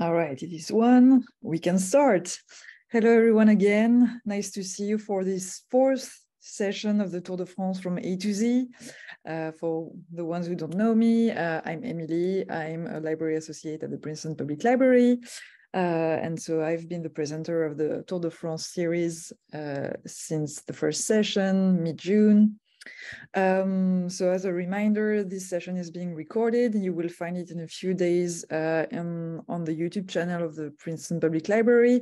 All right, it is one. We can start. Hello, everyone, again. Nice to see you for this fourth session of the Tour de France from A to Z. Uh, for the ones who don't know me, uh, I'm Emilie. I'm a library associate at the Princeton Public Library. Uh, and so I've been the presenter of the Tour de France series uh, since the first session, mid-June. Um, so as a reminder, this session is being recorded. You will find it in a few days uh, in, on the YouTube channel of the Princeton Public Library.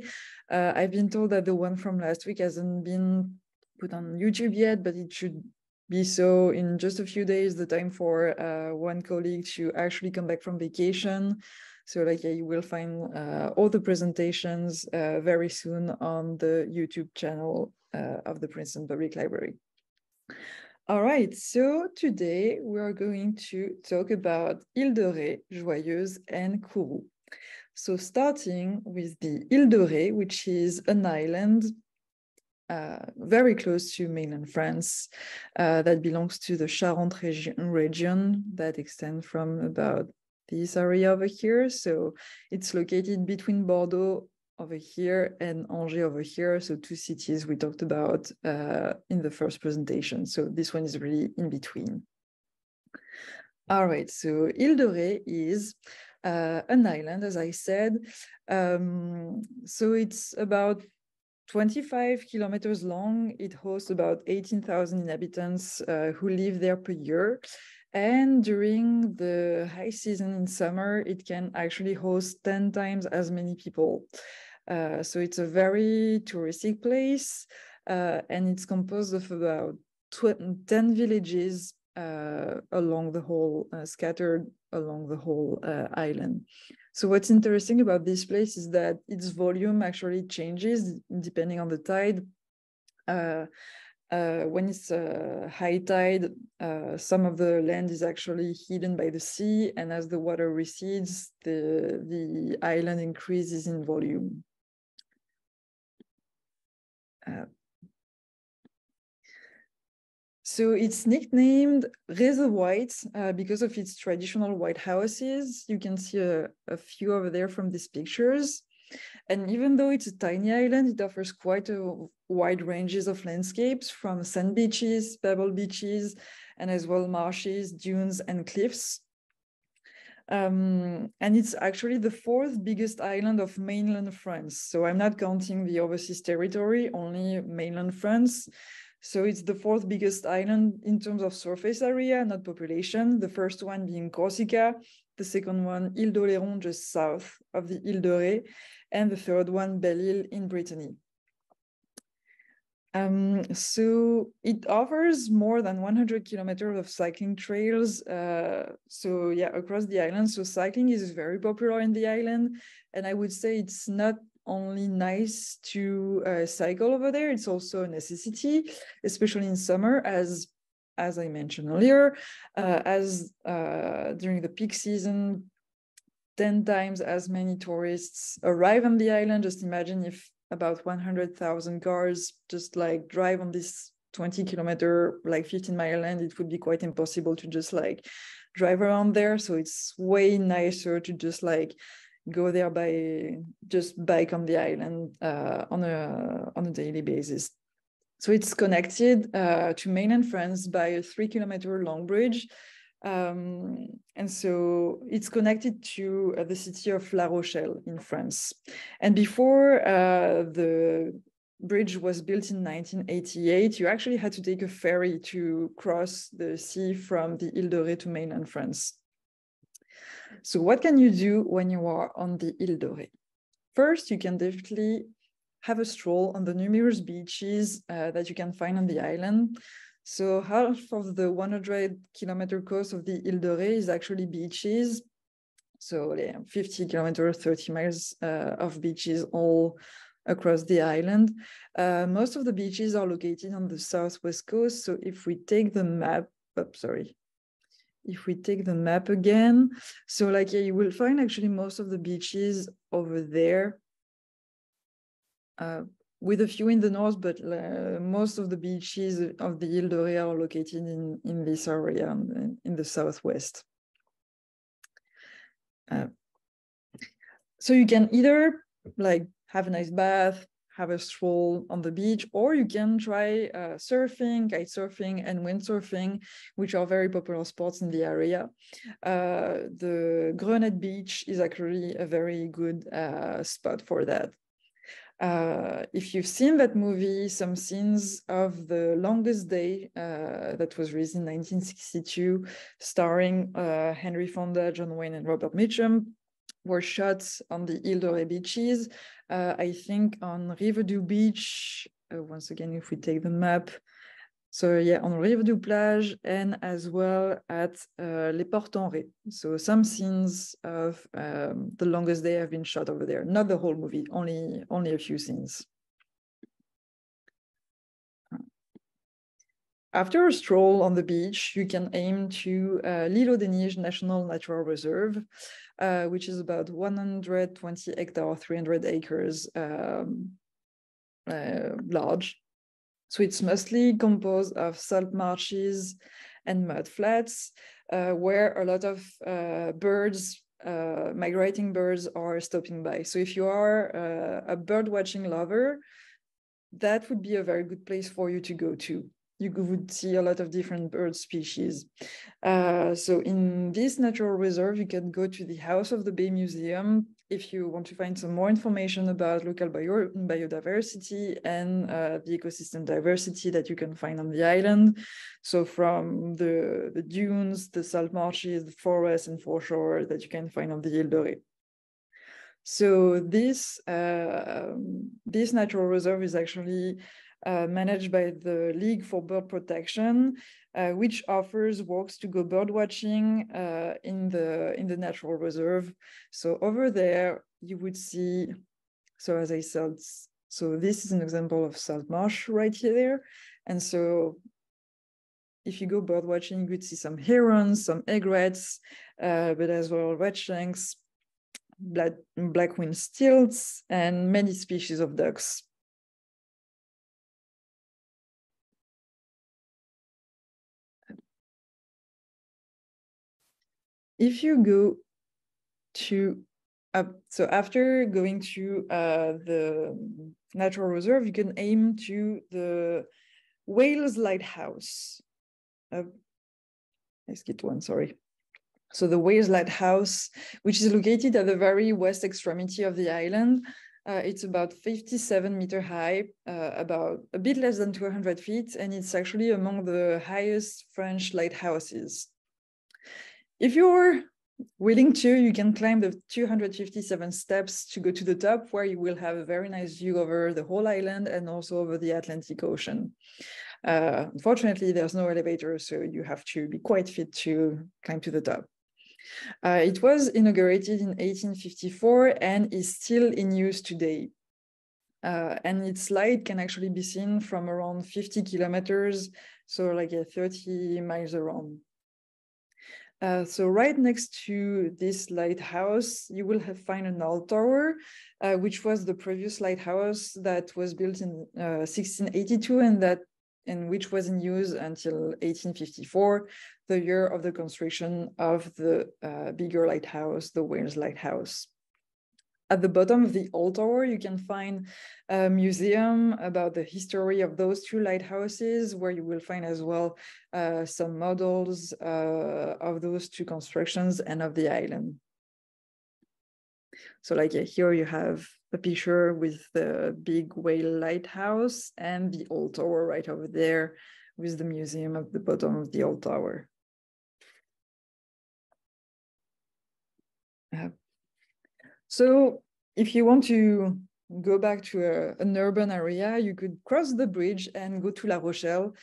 Uh, I've been told that the one from last week hasn't been put on YouTube yet, but it should be so in just a few days, the time for uh, one colleague to actually come back from vacation. So like yeah, you will find uh, all the presentations uh, very soon on the YouTube channel uh, of the Princeton Public Library. All right, so today we are going to talk about Ile de Ré, Joyeuse, and Kourou. So starting with the Ile de Ré, which is an island uh, very close to mainland France uh, that belongs to the Charente region, region that extends from about this area over here. So it's located between Bordeaux over here and Angers over here. So two cities we talked about uh, in the first presentation. So this one is really in between. All right, so Ile de Ré is uh, an island, as I said. Um, so it's about 25 kilometers long. It hosts about 18,000 inhabitants uh, who live there per year. And during the high season in summer, it can actually host 10 times as many people. Uh, so it's a very touristic place, uh, and it's composed of about 10 villages uh, along the whole, uh, scattered along the whole uh, island. So what's interesting about this place is that its volume actually changes depending on the tide. when it's high tide, some of the land is actually hidden by the sea, and as the water recedes, the, the island increases in volume. So it's nicknamed Reze White uh, because of its traditional white houses. You can see a, a, few over there from these pictures. And even though it's a tiny island, it offers quite a wide ranges of landscapes from sand beaches, pebble beaches, and as well marshes, dunes, and cliffs. Um, and it's actually the fourth biggest island of mainland France. So I'm not counting the overseas territory, only mainland France. So it's the fourth biggest island in terms of surface area, not population. The first one being Corsica, the second one, Ile d'Oléron, just south of the Ile de Ré, and the third one, Belle-Île in Brittany. Um, so it offers more than 100 kilometers of cycling trails. Uh, so yeah, across the island. So cycling is very popular in the island, and I would say it's not only nice to uh, cycle over there; it's also a necessity, especially in summer, as as I mentioned earlier, uh, as uh, during the peak season. 10 times as many tourists arrive on the island. Just imagine if about 100,000 cars just like drive on this 20 kilometer, like 15 mile land, it would be quite impossible to just like drive around there. So it's way nicer to just like go there by just bike on the island uh, on a on a daily basis. So it's connected uh, to mainland France by a three kilometer long bridge um, and so it's connected to uh, the city of La Rochelle in France. And before uh, the bridge was built in 1988, you actually had to take a ferry to cross the sea from the Ile de Ré to mainland France. So what can you do when you are on the Ile de Ré? First, you can definitely have a stroll on the numerous beaches uh, that you can find on the island. So half of the 100 kilometer coast of the Ile de Ré is actually beaches. So yeah, 50 kilometers, 30 miles uh, of beaches all across the island. Uh, most of the beaches are located on the southwest coast. So if we take the map, oh, sorry, if we take the map again, so like yeah, you will find actually most of the beaches over there. Uh, with a few in the north, but uh, most of the beaches of the Ile de Ré are located in, in this area in the southwest. Uh, so you can either like have a nice bath, have a stroll on the beach, or you can try uh, surfing, kite surfing, and windsurfing, which are very popular sports in the area. Uh, the Grenette Beach is actually a very good uh, spot for that. Uh, if you've seen that movie, some scenes of The Longest Day uh, that was released in 1962, starring uh, Henry Fonda, John Wayne, and Robert Mitchum, were shot on the Ile de Ré beaches. Uh, I think on Rivedoux Beach, uh, once again, if we take the map, so yeah, on Rivedoux Plage and as well at uh, Les Portes-en-Ré. So some scenes of um, The Longest Day have been shot over there. Not the whole movie, only, only a few scenes. After a stroll on the beach, you can aim to uh, Niges National Natural Reserve, uh, which is about 120 hectares, 300 acres um, uh, large. So it's mostly composed of salt marshes and mud flats, uh, where a lot of uh, birds, uh, migrating birds are stopping by. So if you are uh, a bird watching lover, that would be a very good place for you to go to you would see a lot of different bird species. Uh, so in this natural reserve, you can go to the House of the Bay Museum if you want to find some more information about local bio biodiversity and uh, the ecosystem diversity that you can find on the island. So from the, the dunes, the salt marshes, the forests and foreshore that you can find on the Ile de. So this, uh, this natural reserve is actually uh, managed by the League for Bird Protection, uh, which offers walks to go bird watching uh, in the in the natural reserve. So over there, you would see. So as I said, so this is an example of salt marsh right here, and so if you go bird watching, you would see some herons, some egrets, uh, but as well redshanks, black, black-winged stilts, and many species of ducks. If you go to uh, so after going to uh, the natural reserve, you can aim to the Whales Lighthouse. Uh, I skipped one, sorry. So the Whales Lighthouse, which is located at the very west extremity of the island. Uh, it's about 57 meter high, uh, about a bit less than 200 feet, and it's actually among the highest French lighthouses. If you're willing to, you can climb the 257 steps to go to the top where you will have a very nice view over the whole island and also over the Atlantic Ocean. Uh, unfortunately, there's no elevator, so you have to be quite fit to climb to the top. Uh, it was inaugurated in 1854 and is still in use today. Uh, and its light can actually be seen from around 50 kilometers, so like uh, 30 miles around. Uh, so right next to this lighthouse, you will have find an old tower, uh, which was the previous lighthouse that was built in uh, 1682 and that and which was in use until 1854, the year of the construction of the uh, bigger lighthouse, the Whales Lighthouse. At the bottom of the old tower, you can find a museum about the history of those two lighthouses, where you will find as well uh, some models uh, of those two constructions and of the island. So like yeah, here you have a picture with the big whale lighthouse and the old tower right over there with the museum at the bottom of the old tower. So if you want to go back to a, an urban area, you could cross the bridge and go to La Rochelle,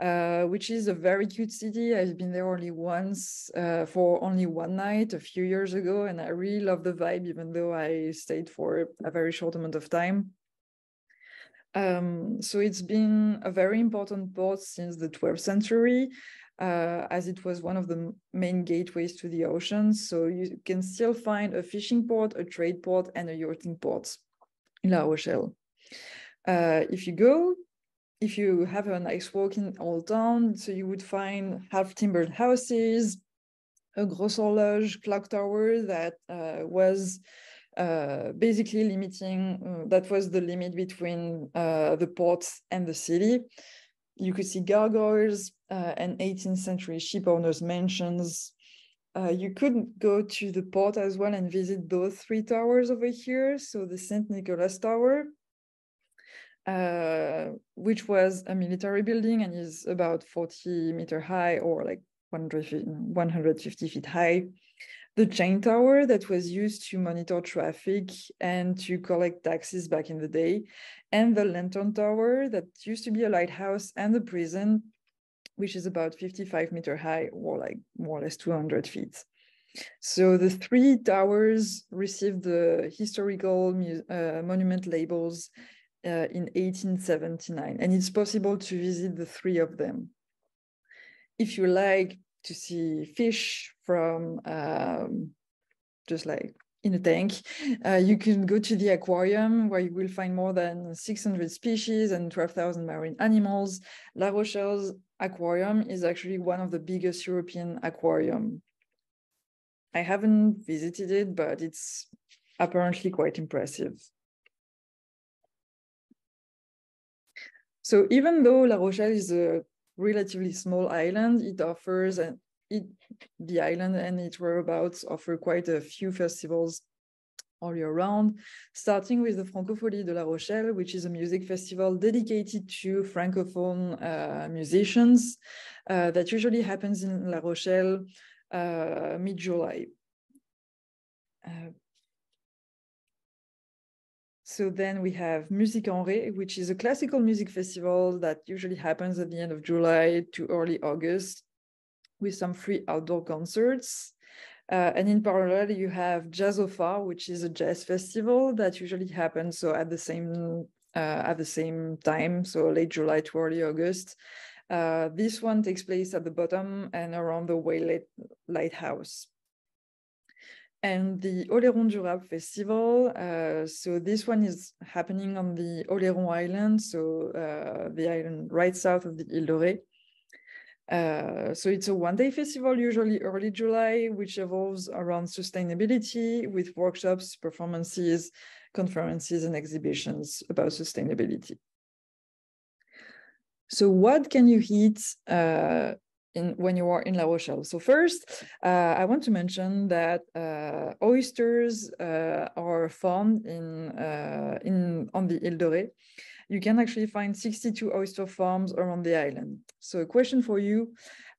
uh, which is a very cute city. I've been there only once uh, for only one night a few years ago, and I really love the vibe, even though I stayed for a very short amount of time. Um, so it's been a very important port since the 12th century uh, as it was one of the main gateways to the ocean. So you can still find a fishing port, a trade port, and a yachting port in La Rochelle. Uh, if you go, if you have a nice walk in Old Town, so you would find half timbered houses, a grosse horloge clock tower that uh, was uh, basically limiting, uh, that was the limit between uh, the port and the city. You could see gargoyles uh, and 18th century ship owners' mansions. Uh, you could go to the port as well and visit those three towers over here. So the St. Nicholas Tower, uh, which was a military building and is about 40 meter high or like 100 150 feet high the chain tower that was used to monitor traffic and to collect taxes back in the day, and the lantern tower that used to be a lighthouse and the prison, which is about 55 meter high or like more or less 200 feet. So the three towers received the historical uh, monument labels uh, in 1879, and it's possible to visit the three of them. If you like to see fish from um, just like in a tank. Uh, you can go to the aquarium where you will find more than 600 species and 12,000 marine animals. La Rochelle's aquarium is actually one of the biggest European aquarium. I haven't visited it, but it's apparently quite impressive. So even though La Rochelle is a relatively small island, it offers an it, the island and its whereabouts offer quite a few festivals all year round, starting with the Francofolies de La Rochelle, which is a music festival dedicated to Francophone uh, musicians uh, that usually happens in La Rochelle uh, mid-July. Uh, so then we have Musique en Ré, which is a classical music festival that usually happens at the end of July to early August with some free outdoor concerts. Uh, and in parallel, you have Jazz au Phare, which is a jazz festival that usually happens so at the same uh, at the same time, so late July to early August. Uh, this one takes place at the bottom and around the Whale Lighthouse. And the Oléron Durable Festival, uh, so this one is happening on the Oléron Island, so uh, the island right south of the Ile de Ré. Uh, so it's a one-day festival, usually early July, which evolves around sustainability with workshops, performances, conferences, and exhibitions about sustainability. So what can you eat uh, in, when you are in La Rochelle? So first, uh, I want to mention that uh, oysters uh, are found in, in on the Ile de Ré you can actually find 62 oyster farms around the island. So a question for you,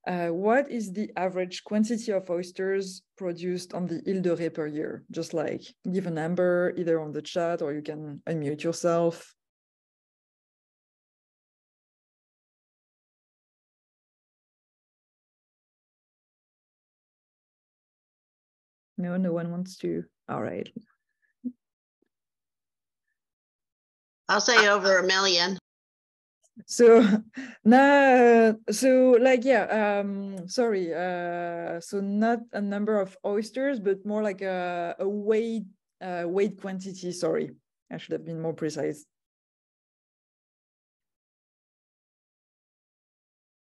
uh, what is the average quantity of oysters produced on the Ile de Ré per year? Just like give a number either on the chat or you can unmute yourself. No, no one wants to. All right. I'll say over a million. So no, so like yeah, um, sorry. Uh, so not a number of oysters, but more like a, a weight uh, weight quantity. Sorry, I should have been more precise.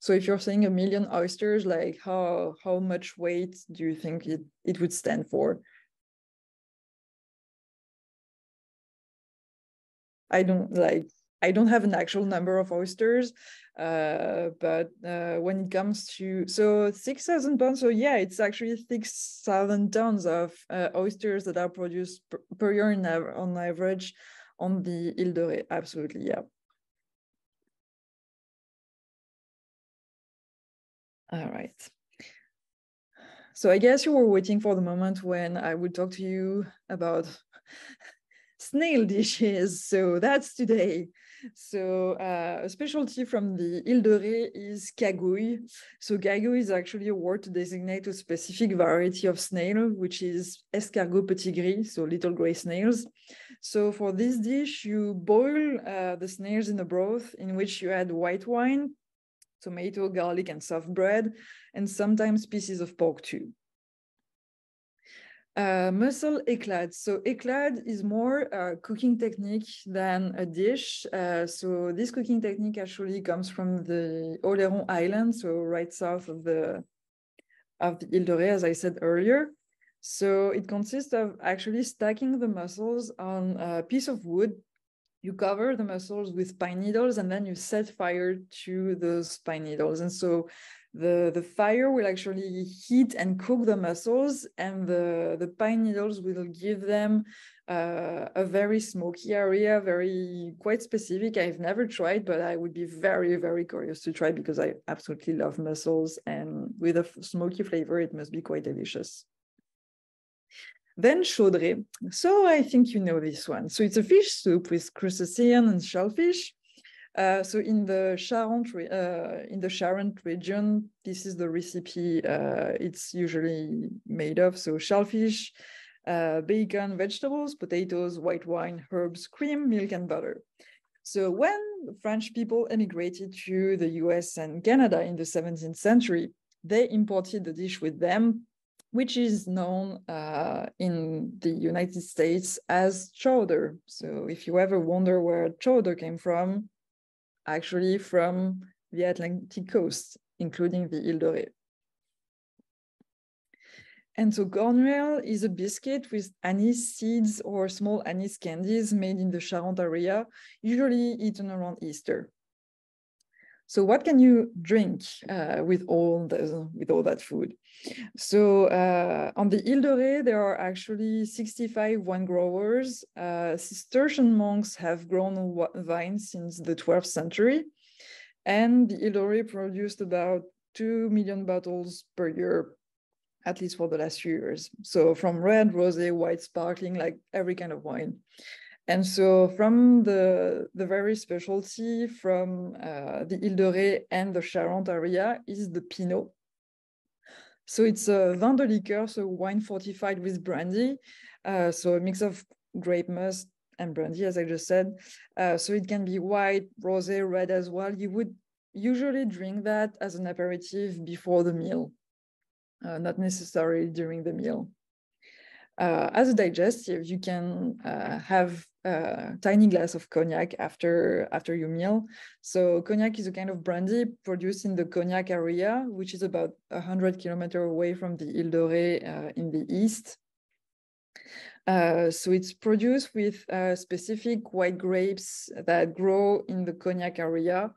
So if you're saying a million oysters, like how how much weight do you think it, it would stand for? I don't like I don't have an actual number of oysters, uh, but uh, when it comes to so six thousand pounds, so yeah, it's actually six thousand tons of uh, oysters that are produced per, per year in, on average on the Ile de Ré. Absolutely, yeah. All right. So I guess you were waiting for the moment when I would talk to you about snail dishes. So that's today. So uh, a specialty from the Ile de Ré is cagouille. So cagouille is actually a word to designate a specific variety of snail, which is escargot petit gris, so little gray snails. So for this dish, you boil uh, the snails in a broth in which you add white wine, tomato, garlic, and soft bread, and sometimes pieces of pork too. Uh, mussel. So éclade is more a cooking technique than a dish. Uh, so this cooking technique actually comes from the Oléron Island, so right south of the of the Ile de Ré, as I said earlier. So it consists of actually stacking the mussels on a piece of wood. You cover the mussels with pine needles and then you set fire to those pine needles. And so the, the fire will actually heat and cook the mussels and the, the pine needles will give them uh, a very smoky area, very quite specific. I've never tried, but I would be very, very curious to try because I absolutely love mussels and with a smoky flavor, it must be quite delicious. Then chaudrée. So I think you know this one. So it's a fish soup with crustacean and shellfish. Uh, so in the Charente, uh, in the Charente region, this is the recipe uh, it's usually made of. So shellfish, uh, bacon, vegetables, potatoes, white wine, herbs, cream, milk, and butter. So when French people emigrated to the US and Canada in the 17th century, they imported the dish with them, which is known uh, in the United States as chowder. So if you ever wonder where chowder came from, actually from the Atlantic coast, including the Ile de Ré. And so cornuelle is a biscuit with anise seeds or small anise candies made in the Charente area, usually eaten around Easter. So what can you drink uh, with all the, with all that food? So uh, on the Ile de Ré, there are actually 65 wine growers. Uh, Cistercian monks have grown vines since the 12th century. And the Ile de Ré produced about 2 million bottles per year, at least for the last few years. So from red, rosé, white, sparkling, like every kind of wine. And so from the, the very specialty from uh, the Ile de Ré and the Charente area is the Pineau. So it's a vin de liqueur, so wine fortified with brandy. Uh, so a mix of grape must and brandy, as I just said. Uh, so it can be white, rosé, red as well. You would usually drink that as an aperitif before the meal, uh, not necessarily during the meal. Uh, as a digestive, you can uh, have a tiny glass of cognac after after your meal. So cognac is a kind of brandy produced in the Cognac area, which is about 100 kilometers away from the Ile de Ré uh, in the east. Uh, so it's produced with uh, specific white grapes that grow in the Cognac area.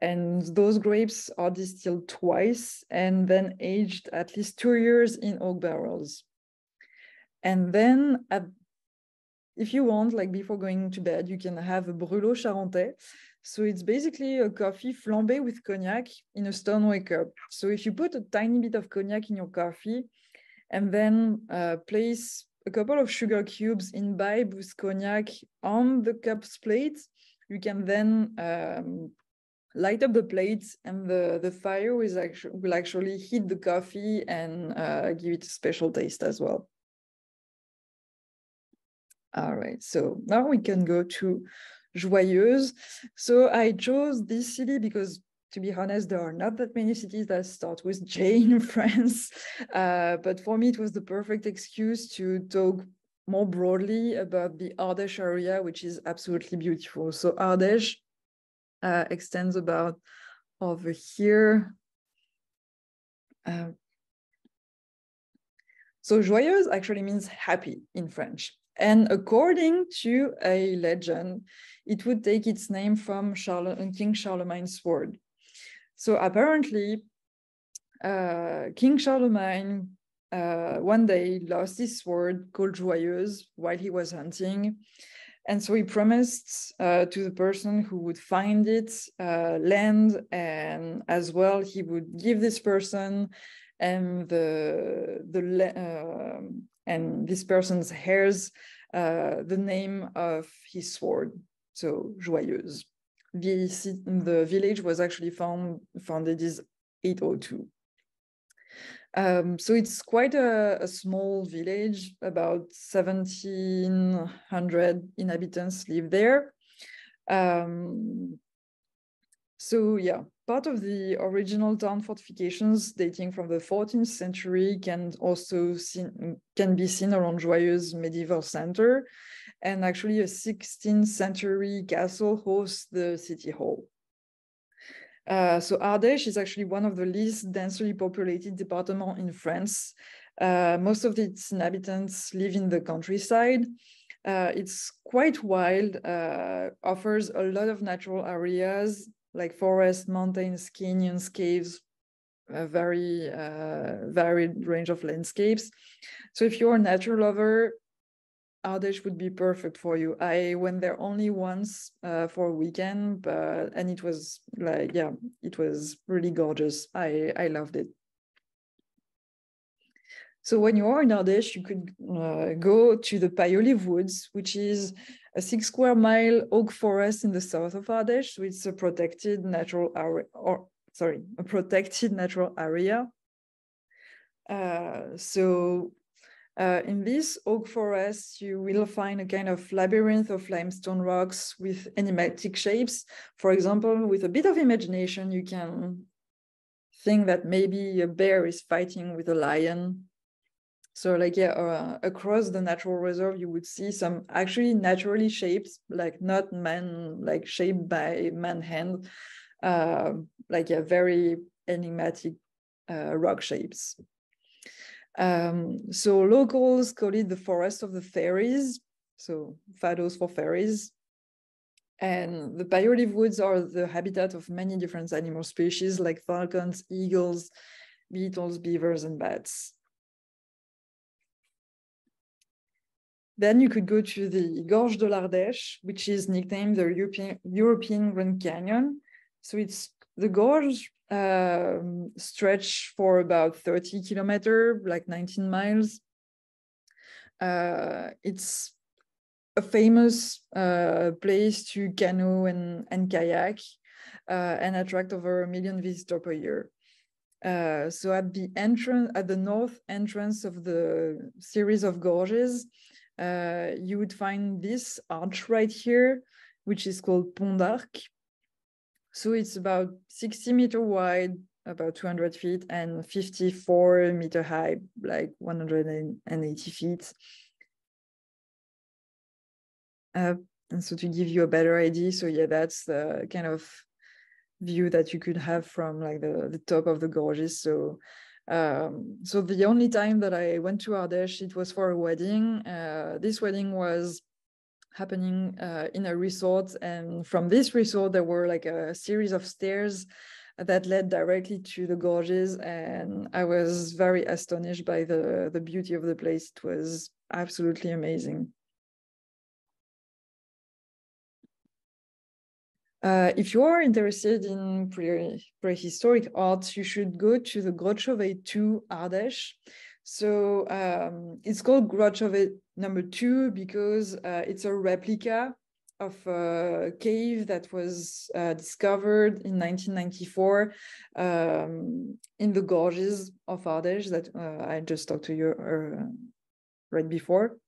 And those grapes are distilled twice and then aged at least two years in oak barrels. And then at, if you want, like before going to bed, you can have a brûlot charentais. So it's basically a coffee flambé with cognac in a stoneware cup. So if you put a tiny bit of cognac in your coffee and then uh, place a couple of sugar cubes imbibed with cognac on the cup's plate, you can then um, light up the plate and the, the fire will actually, will actually heat the coffee and uh, give it a special taste as well. All right, so now we can go to Joyeuse. So I chose this city because to be honest, there are not that many cities that start with J in France. Uh, but for me, it was the perfect excuse to talk more broadly about the Ardèche area, which is absolutely beautiful. So Ardèche uh, extends about over here. Uh, so joyeuse actually means happy in French. And according to a legend, it would take its name from Charle King Charlemagne's sword. So apparently, uh, King Charlemagne uh, one day lost his sword called Joyeuse while he was hunting. And so he promised uh, to the person who would find it uh, land, and as well, he would give this person and the the uh, and this person's heirs uh, the name of his sword, so Joyeuse. The, the village was actually found, founded in 802. Um, so it's quite a, a, small village, about 1,700 inhabitants live there. Um, so yeah, part of the original town fortifications dating from the 14th century can also seen, can be seen around Joyeuse medieval center. And actually a 16th century castle hosts the city hall. Uh, so Ardèche is actually one of the least densely populated departments in France. Uh, most of its inhabitants live in the countryside. Uh, it's quite wild, uh, offers a lot of natural areas like forests, mountains, canyons, caves, a very uh, varied range of landscapes. So if you're a nature lover, Ardèche would be perfect for you. I went there only once uh, for a weekend, but and it was like yeah, it was really gorgeous. I I loved it. So when you are in Ardèche, you could uh, go to the Païolive Woods, which is a six square mile oak forest in the south of Ardèche. So it's a protected natural area, or sorry, a protected natural area. Uh, so uh, in this oak forest, you will find a kind of labyrinth of limestone rocks with enigmatic shapes. For example, with a bit of imagination, you can think that maybe a bear is fighting with a lion. So like, yeah, uh, across the natural reserve, you would see some actually naturally shaped, like not man, like shaped by man hand, uh, like yeah, very enigmatic uh, rock shapes. Um, so locals call it the forest of the fairies, so fados for fairies. And the Païolive woods are the habitat of many different animal species like falcons, eagles, beetles, beavers, and bats. Then you could go to the Gorge de l'Ardèche, which is nicknamed the European, European Grand Canyon. So it's the gorge um, stretch for about 30 kilometer, like 19 miles. Uh, it's a famous uh, place to canoe and, and kayak uh, and attract over a million visitors per year. Uh, so at the entrance, at the north entrance of the series of gorges, uh, you would find this arch right here, which is called Pont d'Arc. So it's about 60 meter wide, about 200 feet, and 54 meter high, like 180 feet. Uh, and so to give you a better idea, so yeah, that's the kind of view that you could have from like the, the top of the gorges. So um, so the only time that I went to Ardèche, it was for a wedding. Uh, this wedding was happening uh, in a resort. And from this resort, there were like a series of stairs that led directly to the gorges. And I was very astonished by the, the beauty of the place. It was absolutely amazing. Uh, if you are interested in pre prehistoric art, you should go to the Grotte Chauvet 2 Ardèche. So um, it's called Grotte Chauvet number two because uh, it's a replica of a cave that was uh, discovered in 1994 um, in the gorges of Ardèche that uh, I just talked to you uh, right before.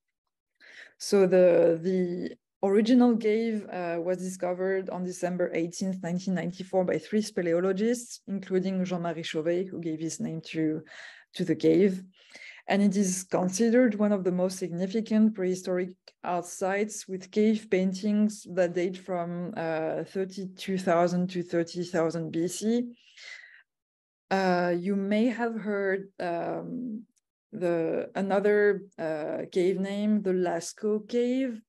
So the the original cave uh, was discovered on December 18th, 1994 by three speleologists, including Jean-Marie Chauvet, who gave his name to, to the cave and it is considered one of the most significant prehistoric art sites with cave paintings that date from uh, 32,000 to 30,000 BC. Uh, you may have heard um, the another uh, cave name, the Lascaux Cave,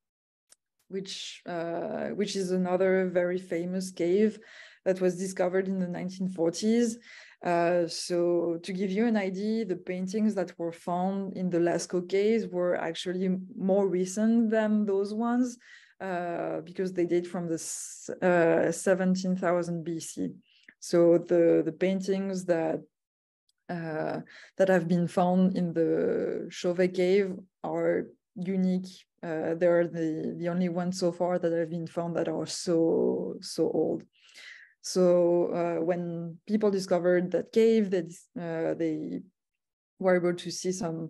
which uh, which is another very famous cave that was discovered in the 1940s. Uh, so to give you an idea, the paintings that were found in the Lascaux case were actually more recent than those ones uh, because they date from the uh, 17,000 BC. So the, the paintings that uh, that have been found in the Chauvet cave are unique. Uh, they're the, the only ones so far that have been found that are so so old. So uh, when people discovered that cave, they, uh, they were able to see some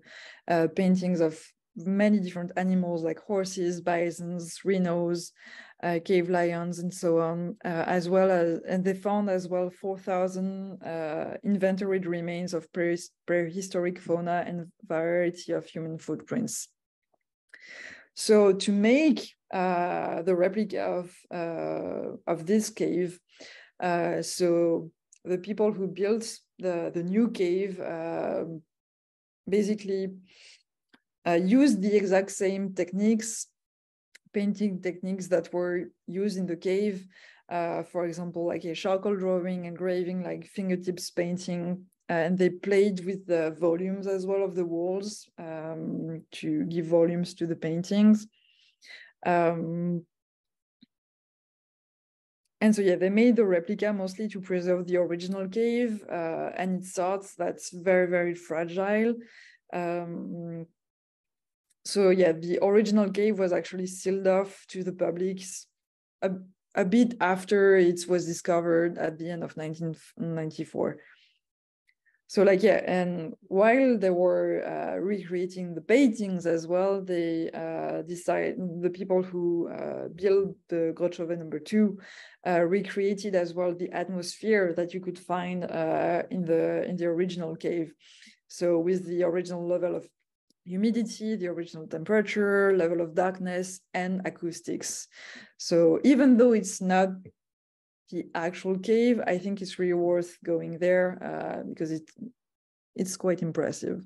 uh, paintings of many different animals like horses, bisons, rhinos, uh, cave lions, and so on, uh, as well as, and they found as well 4,000 uh, inventoried remains of prehistoric fauna and variety of human footprints. So to make the replica of, of this cave, uh, so the people who built the, the new cave uh, basically uh, used the exact same techniques, painting techniques that were used in the cave. Uh, for example, like a charcoal drawing, engraving, like fingertips painting, and they played with the volumes as well of the walls um, to give volumes to the paintings. Um, and so, yeah, they made the replica mostly to preserve the original cave, uh, and it starts that's very, very fragile. Um, so, yeah, the original cave was actually sealed off to the public a, a bit after it was discovered at the end of 1994 so like yeah and while they were uh, recreating the paintings as well they uh, the people who uh, built the chauvet number two uh, recreated as well the atmosphere that you could find uh, in the in the original cave. So with the original level of humidity the original temperature level of darkness and acoustics. So even though it's not the actual cave, I think it's really worth going there uh, because it it's quite impressive.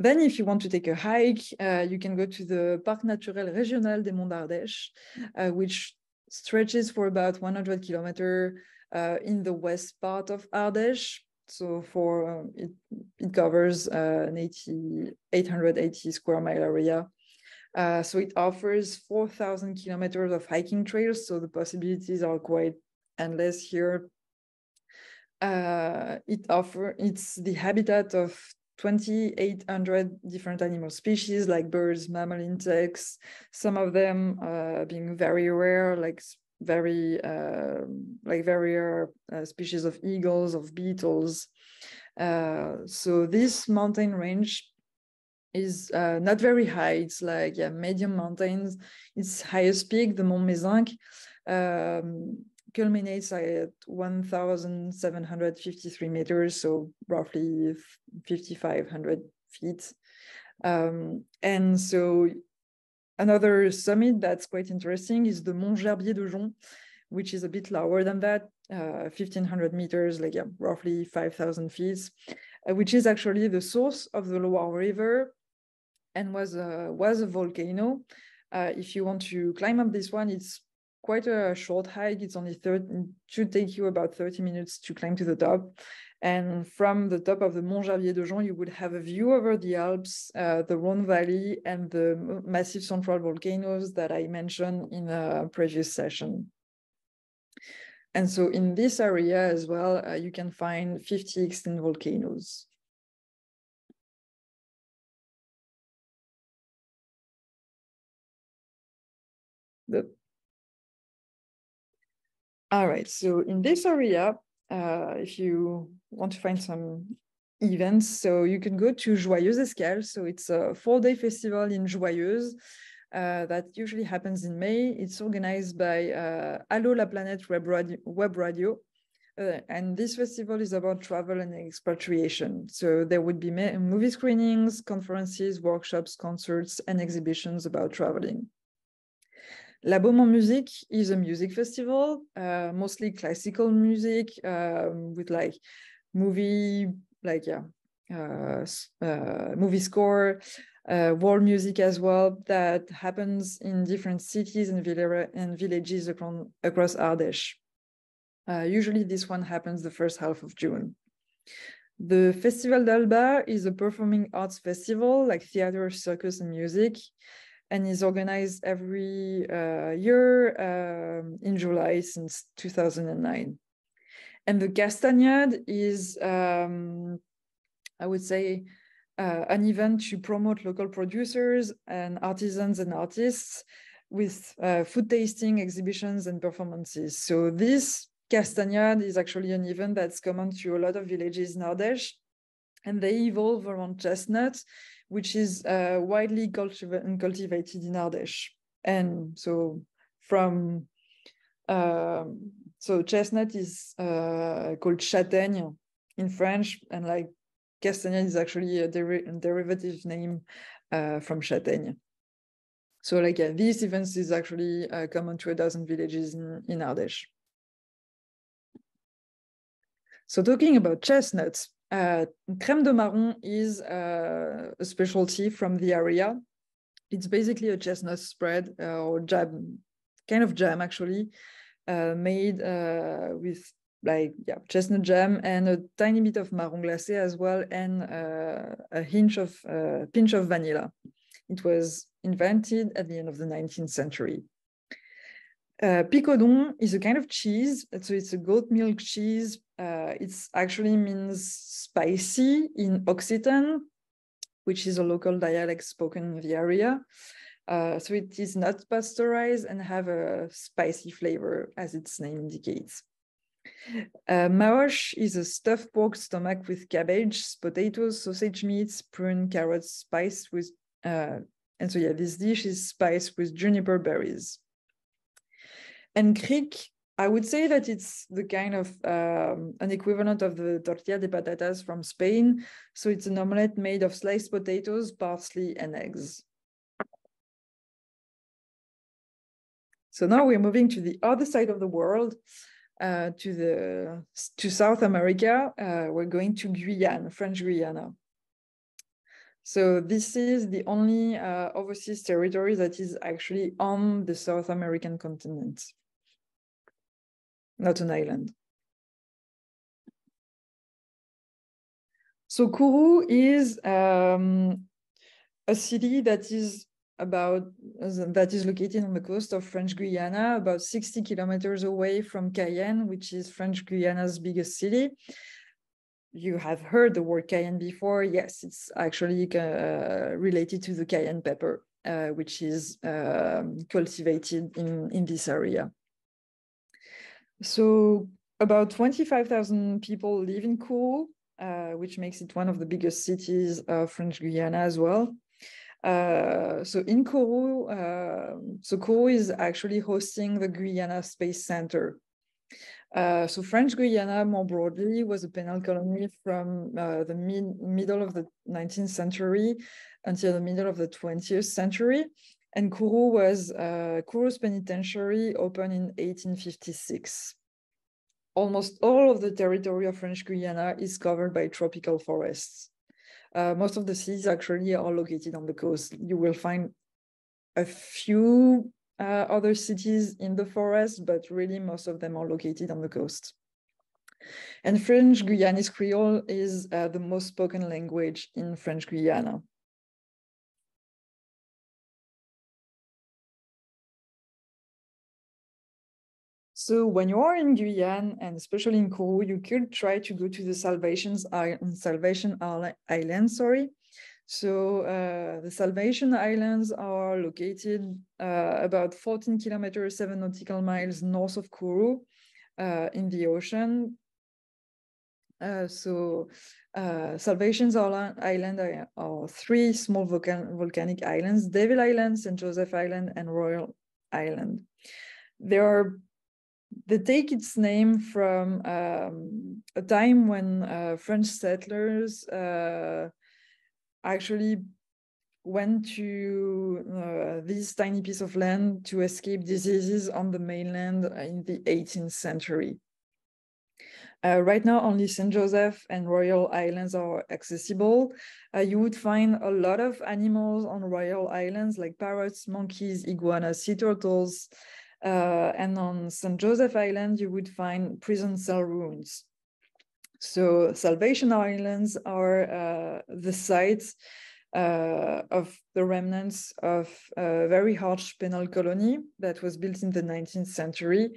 Then, if you want to take a hike, uh, you can go to the Parc Naturel Régional des Monts d'Ardèche, uh, which stretches for about 100 kilometers uh, in the west part of Ardèche. So for uh, it, it covers uh, an 80, 880 square mile area. Uh, so it offers 4,000 kilometers of hiking trails. So the possibilities are quite endless here. Uh, it offer it's the habitat of 2,800 different animal species like birds, mammal insects, some of them uh, being very rare, like very uh, like very rare uh, species of eagles, of beetles. Uh, so this mountain range is uh, not very high. It's like yeah, medium mountains. Its highest peak, the Mont Mézenc, um, culminates at 1,753 meters, so roughly 5,500 feet. Um, and so another summit that's quite interesting is the Mont Gerbier de Jonc, which is a bit lower than that, uh, 1,500 meters, like yeah, roughly 5,000 feet, uh, which is actually the source of the Loire River and was a, was a volcano. Uh, if you want to climb up this one, it's quite a short hike. It's only 30, it should take you about 30 minutes to climb to the top. And from the top of the Mont Gerbier de Jonc, you would have a view over the Alps, uh, the Rhone Valley, and the Massif Central volcanoes that I mentioned in a previous session. And so in this area as well, uh, you can find 50 extinct volcanoes. The all right, so in this area, uh, if you want to find some events, so you can go to Joyeuse Escale. So it's a four-day festival in Joyeuse uh, that usually happens in May. It's organized by uh, Allo la Planète Web Radio. Web Radio. Uh, and this festival is about travel and expatriation. So there would be movie screenings, conferences, workshops, concerts, and exhibitions about traveling. Labeaume en Musique is a music festival, uh, mostly classical music um, with like movie, like yeah, uh, uh, movie score, uh, world music as well that happens in different cities and, and villages across, across Ardèche. Uh, usually this one happens the first half of June. The Festival d'Alba is a performing arts festival like theater, circus, and music and is organized every uh, year um, in July since 2009. And the Castagnade is, um, I would say, uh, an event to promote local producers and artisans and artists with uh, food tasting exhibitions and performances. So this Castagnade is actually an event that's common to a lot of villages in Ardèche, and they evolve around chestnuts which is uh, widely cultiv cultivated in Ardèche. And so from, uh, so chestnut is uh, called châtaigne in French, and like castagnade is actually a, a derivative name uh, from châtaigne. So like yeah, these events is actually uh, common to a dozen villages in, in Ardèche. So talking about chestnuts, uh, crème de marron is uh, a specialty from the area. It's basically a chestnut spread uh, or jam, kind of jam actually, uh, made uh, with like yeah chestnut jam and a tiny bit of marron glacé as well and uh, a hinge of pinch of vanilla. It was invented at the end of the 19th century. Uh, Picodon is a kind of cheese. So it's a goat milk cheese. Uh, it actually means spicy in Occitan, which is a local dialect spoken in the area. Uh, so it is not pasteurized and have a spicy flavor as its name indicates. Uh, maôche is a stuffed pork stomach with cabbage, potatoes, sausage meats, prune, carrots, spiced with, uh, and so yeah, this dish is spiced with juniper berries. And crique, I would say that it's the kind of um, an equivalent of the tortilla de patatas from Spain. So it's an omelette made of sliced potatoes, parsley, and eggs. So now we're moving to the other side of the world, uh, to the to South America. Uh, we're going to Guyana, French Guiana. So this is the only uh, overseas territory that is actually on the South American continent not an island. So Kourou is um, a city that is about that is located on the coast of French Guiana, about 60 kilometers away from Cayenne, which is French Guiana's biggest city. You have heard the word Cayenne before. Yes, it's actually uh, related to the cayenne pepper, uh, which is um, cultivated in, in this area. So about 25,000 people live in Kourou, uh, which makes it one of the biggest cities of French Guiana as well. Uh, so in Kourou, uh, so Kourou is actually hosting the Guyana Space Center. Uh, so French Guiana, more broadly, was a penal colony from uh, the mid middle of the 19th century until the middle of the 20th century. And Kourou was uh, Kourou's penitentiary opened in 1856. Almost all of the territory of French Guiana is covered by tropical forests. Uh, most of the cities actually are located on the coast. You will find a few uh, other cities in the forest, but really most of them are located on the coast. And French Guyanese Creole is uh, the most spoken language in French Guiana. So when you are in Guyana and especially in Kourou, you could try to go to the Salvation's Island, Salvation Island, sorry. So uh, the Salvation Islands are located uh, about 14 kilometers, seven nautical miles north of Kourou uh, in the ocean. Uh, so uh, Salvation's Island are, are three small volcan volcanic islands, Devil Island, St. Joseph Island, and Royal Island. There are they take its name from um, a time when uh, French settlers uh, actually went to uh, this tiny piece of land to escape diseases on the mainland in the 18th century. Uh, right now, only St. Joseph and Royal Islands are accessible. Uh, you would find a lot of animals on Royal Islands like parrots, monkeys, iguanas, sea turtles, uh, and on St. Joseph Island, you would find prison cell ruins. So Salvation Islands are uh, the sites uh, of the remnants of a very harsh penal colony that was built in the 19th century.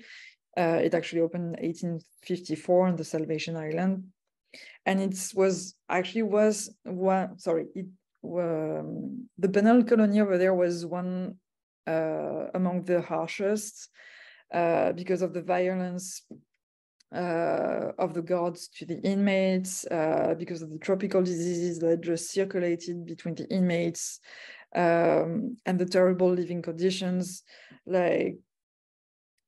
Uh, it actually opened in 1854 on the Salvation Island. And it was actually was one, sorry, it, um, the penal colony over there was one among the harshest uh, because of the violence uh, of the guards to the inmates, uh, because of the tropical diseases that just circulated between the inmates, um, and the terrible living conditions. Like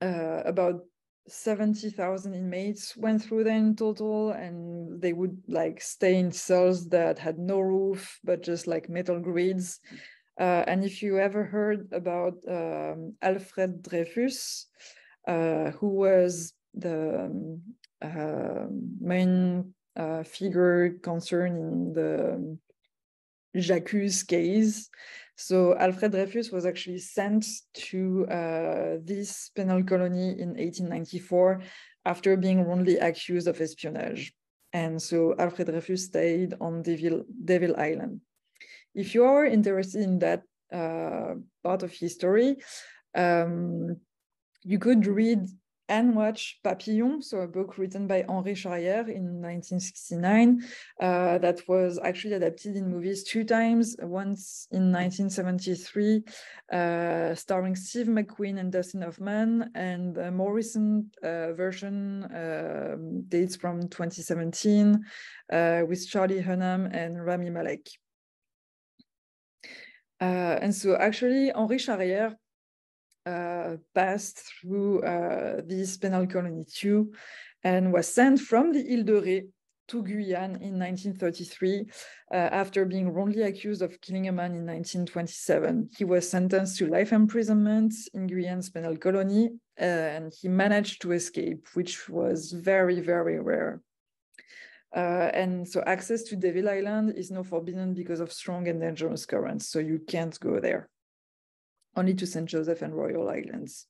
uh, about 70,000 inmates went through there in total, and they would like stay in cells that had no roof, but just like metal grids. Uh, and if you ever heard about um, Alfred Dreyfus, uh, who was the um, uh, main uh, figure concerned in the J'accuse case. So Alfred Dreyfus was actually sent to uh, this penal colony in 1894 after being wrongly accused of espionage. And so Alfred Dreyfus stayed on Devil, Devil Island. If you are interested in that uh, part of history, um, you could read and watch Papillon, so a book written by Henri Charrière in 1969 uh, that was actually adapted in movies two times, once in 1973, uh, starring Steve McQueen and Dustin Hoffman, and a more recent uh, version um, dates from 2017 uh, with Charlie Hunnam and Rami Malek. Uh, and so actually, Henri Charrière uh, passed through uh, this penal colony too and was sent from the Ile de Ré to Guyane in 1933 uh, after being wrongly accused of killing a man in 1927. He was sentenced to life imprisonment in Guyane's penal colony uh, and he managed to escape, which was very, very rare. Uh, and so access to Devil Island is now forbidden because of strong and dangerous currents, so you can't go there only to St. Joseph and Royal Islands.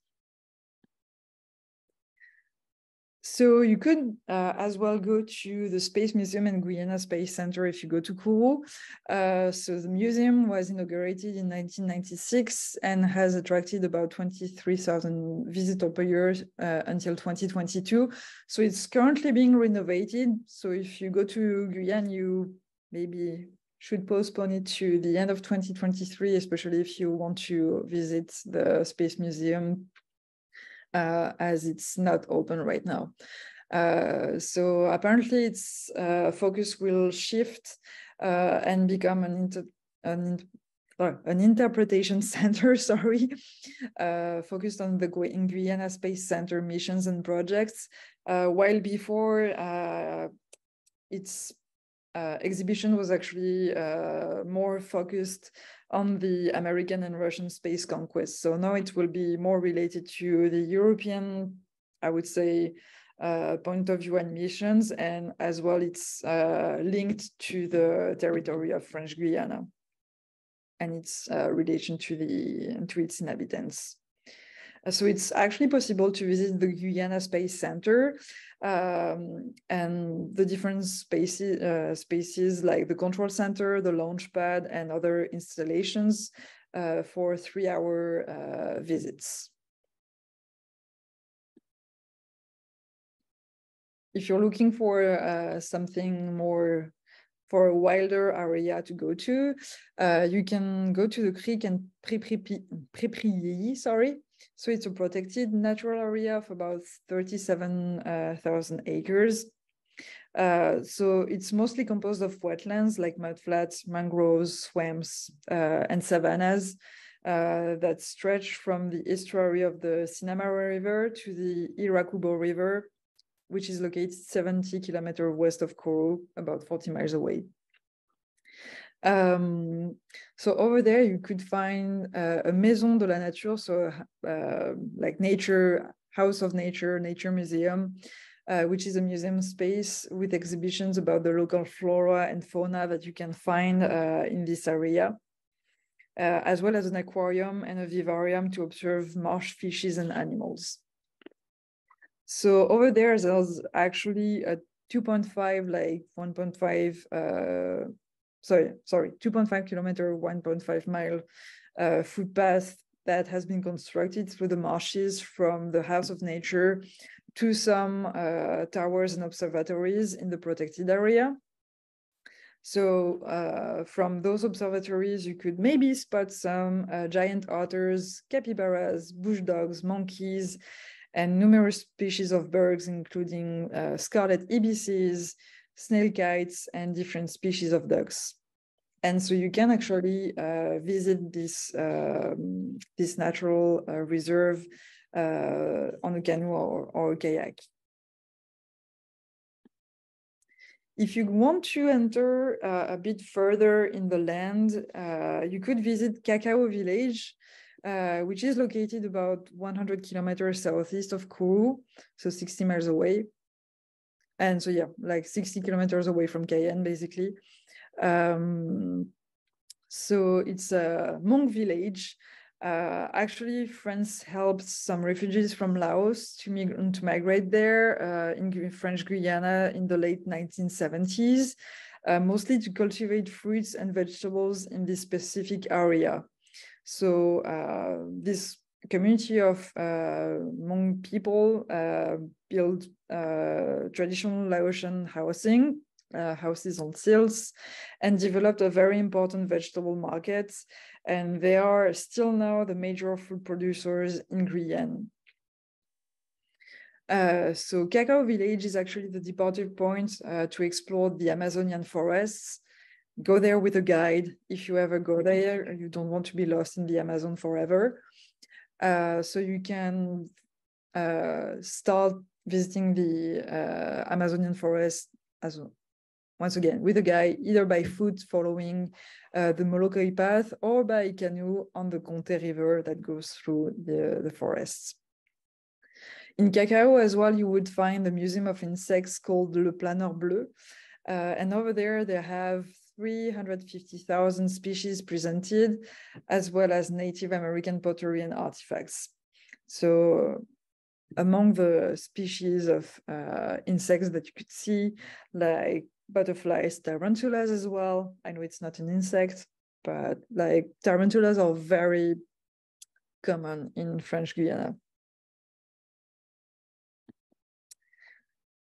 So you could uh, as well go to the Space Museum and Guyana Space Center if you go to Kourou. Uh, so the museum was inaugurated in 1996 and has attracted about 23,000 visitors per year uh, until 2022. So it's currently being renovated. So if you go to Guyana, you maybe should postpone it to the end of 2023, especially if you want to visit the Space Museum as it's not open right now. Uh, so apparently its uh, focus will shift uh, and become an, inter an, an, interpretation center, sorry, uh, focused on the Guyana Space Center missions and projects, uh, while before its uh, exhibition was actually uh, more focused on the American and Russian space conquest. So now it will be more related to the European, I would say, uh, point of view and missions, and as well it's uh, linked to the territory of French Guiana and its uh, relation to the to its inhabitants. So it's actually possible to visit the Guyana Space Center um, and the different spaces, uh, spaces like the control center, the launch pad, and other installations uh, for three-hour uh, visits. If you're looking for uh, something more for a wilder area to go to, uh, you can go to the creek and Pré sorry, so it's a protected natural area of about 37,000 uh, acres. Uh, so it's mostly composed of wetlands like mudflats, mangroves, swamps, uh, and savannas uh, that stretch from the estuary of the Sinnamary River to the Iracoubo River, which is located 70 kilometers west of Kourou, about 40 miles away. Um, so over there, you could find uh, a Maison de la Nature, so uh, like nature, house of nature, nature museum, uh, which is a museum space with exhibitions about the local flora and fauna that you can find uh, in this area, uh, as well as an aquarium and a vivarium to observe marsh fishes and animals. So over there, there's actually a 2.5, like 1.5 sorry, sorry, 2.5 kilometer, 1.5 mile uh, footpath that has been constructed through the marshes from the House of Nature to some uh, towers and observatories in the protected area. So uh, from those observatories, you could maybe spot some uh, giant otters, capybaras, bush dogs, monkeys, and numerous species of birds, including uh, scarlet ibises, snail kites, and different species of ducks. And so you can actually uh, visit this, um, this natural uh, reserve uh, on a canoe or, or a kayak. If you want to enter uh, a bit further in the land, uh, you could visit Cacao Village, uh, which is located about 100 kilometers southeast of Kourou, so 60 miles away. And so yeah, like 60 kilometers away from Cayenne, basically. Um, so it's a Hmong village. Uh, actually, France helped some refugees from Laos to, mig- to migrate there uh, in French Guiana in the late 1970s, uh, mostly to cultivate fruits and vegetables in this specific area. So uh, this community of uh, Hmong people uh, built uh, traditional Laotian housing, uh, houses on stilts, and developed a very important vegetable market. And they are still now the major food producers in Guyane. Uh, so Cacao Village is actually the departure point uh, to explore the Amazonian forests. Go there with a guide if you ever go there. You don't want to be lost in the Amazon forever. Uh, so you can uh, start visiting the uh, Amazonian forest as once again with a guide, either by foot following the Molokoï path or by canoe on the Comté River that goes through the, the forests. In Cacao as well, you would find the Museum of Insects called Le Planeur Bleu. Uh, and over there, they have 350,000 species presented, as well as Native American pottery and artifacts. So among the species of uh, insects that you could see, like butterflies, tarantulas as well. I know it's not an insect, but like tarantulas are very common in French Guiana.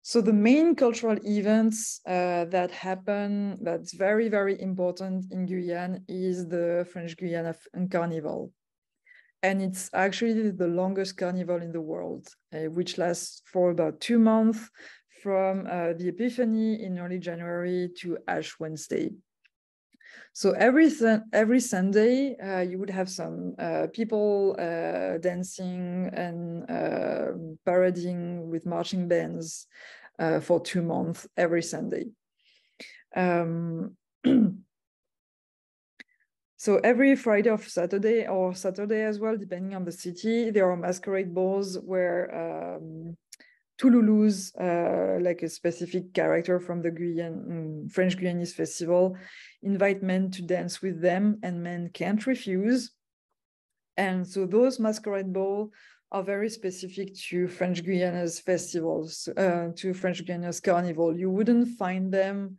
So the main cultural events uh, that happen that's very, very important in Guyane is the French Guiana Carnival. And it's actually the longest carnival in the world, uh, which lasts for about two months from uh, the Epiphany in early January to Ash Wednesday. So every every Sunday, uh, you would have some uh, people uh, dancing and uh, parading with marching bands uh, for two months every Sunday. Um, so every Friday of Saturday or Saturday as well, depending on the city, there are masquerade balls where um, Touloulous, uh, like a specific character from the um, French Guyanese festival, invite men to dance with them, and men can't refuse. And so those masquerade ball are very specific to French Guiana's festivals, uh, to French Guiana's carnival. You wouldn't find them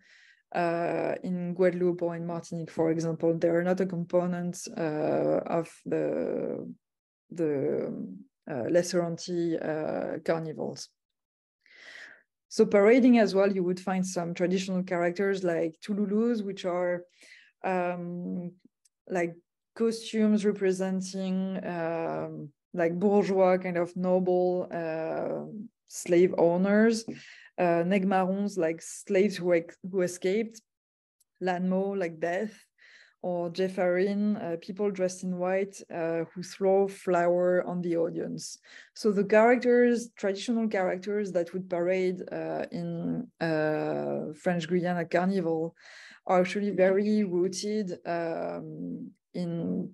uh, in Guadeloupe or in Martinique, for example. They are not a component uh, of the the uh, lesser anti uh, carnivals. So parading as well, you would find some traditional characters like Touloulous, which are um, like costumes representing um, like bourgeois kind of noble uh, slave owners, uh, Negmarons like slaves who, who escaped, Lanmo like death, or Jeffarin, uh, people dressed in white uh, who throw flour on the audience. So the characters, traditional characters that would parade uh, in uh, French Guiana Carnival are actually very rooted um, in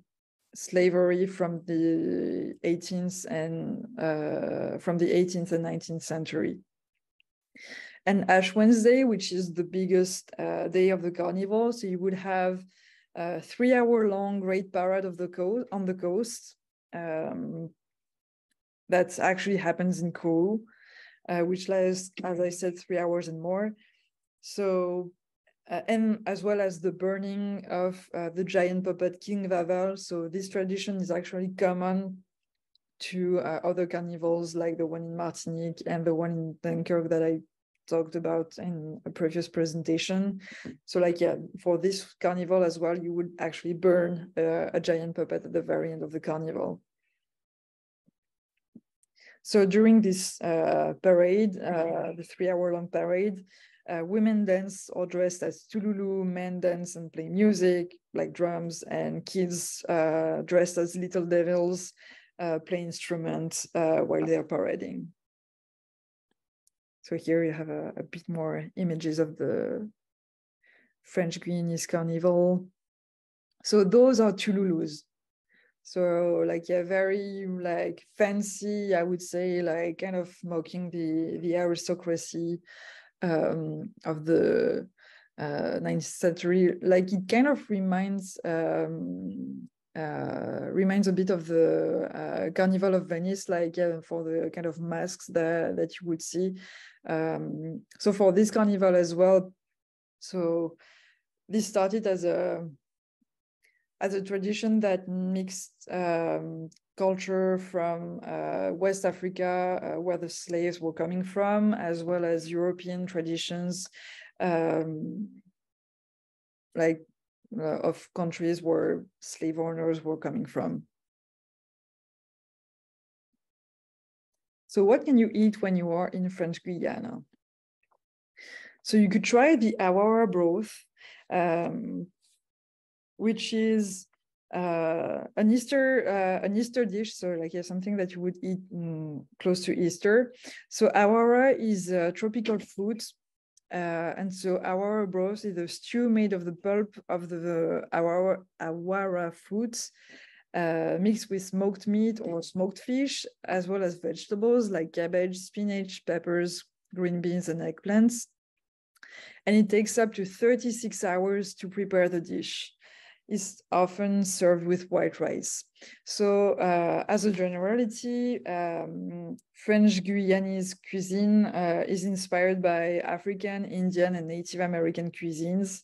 slavery from the 18th and uh, from the 18th and 19th century. And Ash Wednesday, which is the biggest uh, day of the carnival, so you would have a three hour long great parade of the coast on the coast um, that actually happens in Kourou, uh, which lasts, as I said, three hours and more. So, uh, and as well as the burning of uh, the giant puppet King Vaval. So this tradition is actually common to uh, other carnivals like the one in Martinique and the one in Dunkirk that I talked about in a previous presentation. So like, yeah, for this carnival as well, you would actually burn uh, a giant puppet at the very end of the carnival. So during this uh, parade, uh, the three hour long parade, uh, women dance or dressed as Touloulou, men dance and play music like drums, and kids uh, dressed as little devils uh, play instruments while they're parading. So here you have a, a bit more images of the French Guyanese Carnival. So those are Touloulous. So like yeah, very like fancy, I would say, like kind of mocking the the aristocracy um, of the uh, 19th century. Like it kind of reminds um, uh, reminds a bit of the uh, Carnival of Venice, like yeah, for the kind of masks that that you would see. Um, so for this carnival as well, so this started as a as a tradition that mixed um, culture from uh, West Africa, uh, where the slaves were coming from, as well as European traditions, um, like uh, of countries where slave owners were coming from. So what can you eat when you are in French Guiana? So you could try the awara broth, um, which is uh, an Easter uh, an Easter dish, so like yeah, something that you would eat mm, close to Easter. So awara is a tropical fruit, uh, and so awara broth is a stew made of the pulp of the, the awara awara fruits. Uh, mixed with smoked meat or smoked fish, as well as vegetables like cabbage, spinach, peppers, green beans, and eggplants. And it takes up to 36 hours to prepare the dish is often served with white rice. So, uh, as a generality, um, French Guyanese cuisine uh, is inspired by African, Indian, and Native American cuisines.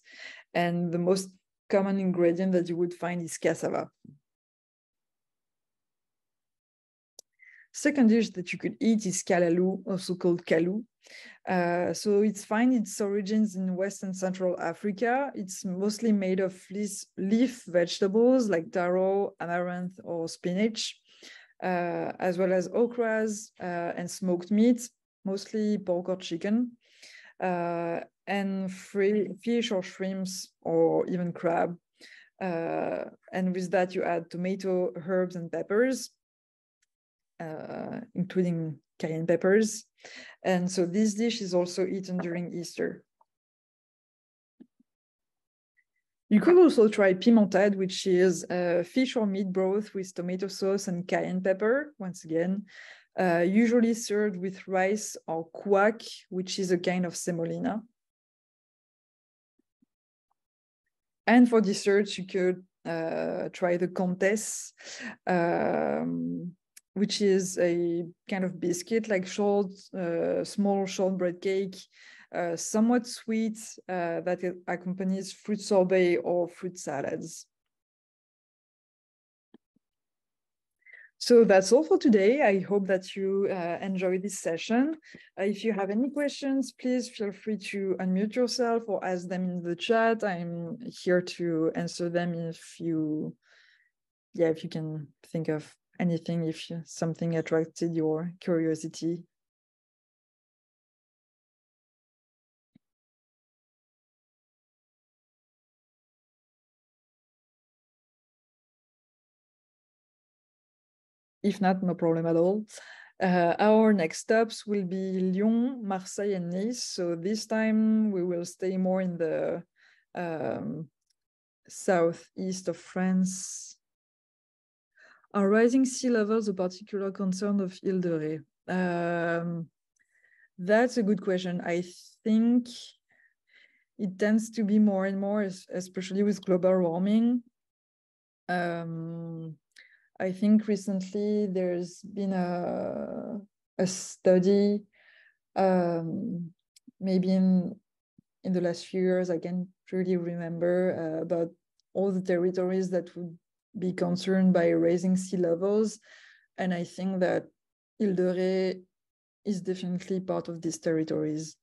And the most common ingredient that you would find is cassava. Second dish that you could eat is kalaloo, also called kalu. Uh, so it's finds its origins in West and Central Africa. It's mostly made of leaf, leaf vegetables like taro, amaranth, or spinach, uh, as well as okras uh, and smoked meat, mostly pork or chicken, uh, and free, fish or shrimps or even crab. Uh, and with that, you add tomato, herbs, and peppers. Uh, including cayenne peppers. And so this dish is also eaten during Easter. You could also try pimentade, which is a fish or meat broth with tomato sauce and cayenne pepper, once again, uh, usually served with rice or couac, which is a kind of semolina. And for desserts, you could uh, try the comtesse, um, which is a kind of biscuit, like short, uh, small shortbread cake, uh, somewhat sweet, uh, that accompanies fruit sorbet or fruit salads. So that's all for today. I hope that you uh, enjoy this session. Uh, if you have any questions, please feel free to unmute yourself or ask them in the chat. I'm here to answer them if you, yeah, if you can think of anything if something attracted your curiosity if not, no problem at all. Uh, our next stops will be Lyon, Marseille, and Nice. So this time we will stay more in the um, southeast of France, are rising sea levels a particular concern of Ile? Um, that's a good question. I think it tends to be more and more, especially with global warming. Um, I think recently there's been a, a study, um, maybe in, in the last few years, I can't really remember, uh, about all the territories that would be concerned by raising sea levels. And I think that Ile is definitely part of these territories.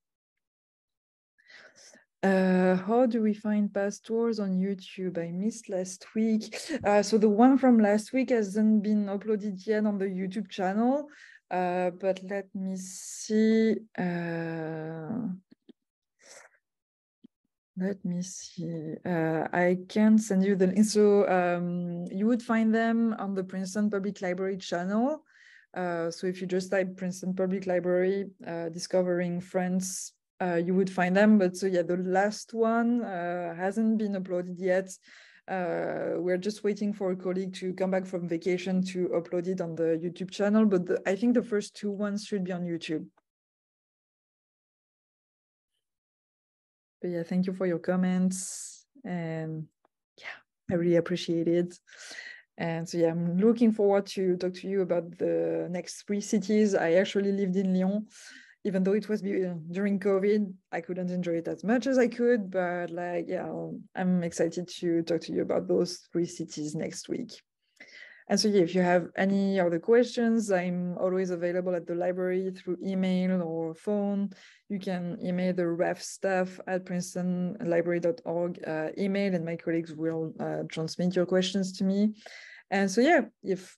Uh, how do we find past tours on YouTube? I missed last week. Uh, so the one from last week hasn't been uploaded yet on the YouTube channel, uh, but let me see. Uh, let me see. Uh, I can send you the link. So um, you would find them on the Princeton Public Library channel. Uh, so if you just type Princeton Public Library, uh, Discovering France, uh, you would find them. But so yeah, the last one uh, hasn't been uploaded yet. Uh, we're just waiting for a colleague to come back from vacation to upload it on the YouTube channel. But the, I think the first two ones should be on YouTube. But yeah, thank you for your comments. And yeah, I really appreciate it. And so yeah, I'm looking forward to talk to you about the next three cities. I actually lived in Lyon, even though it was uh, during COVID, I couldn't enjoy it as much as I could. But like, yeah, I'm excited to talk to you about those three cities next week. And so yeah, if you have any other questions, I'm always available at the library through email or phone. You can email the ref staff at princetonlibrary.org uh, email and my colleagues will uh, transmit your questions to me. And so yeah, if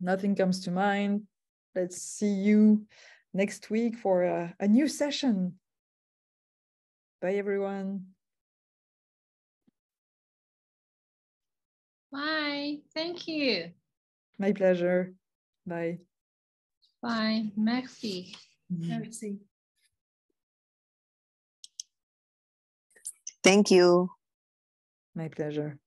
nothing comes to mind, let's see you next week for a, a new session. Bye everyone. Bye. Thank you. My pleasure. Bye. Bye. Merci. Mm-hmm. Merci. Thank you. My pleasure.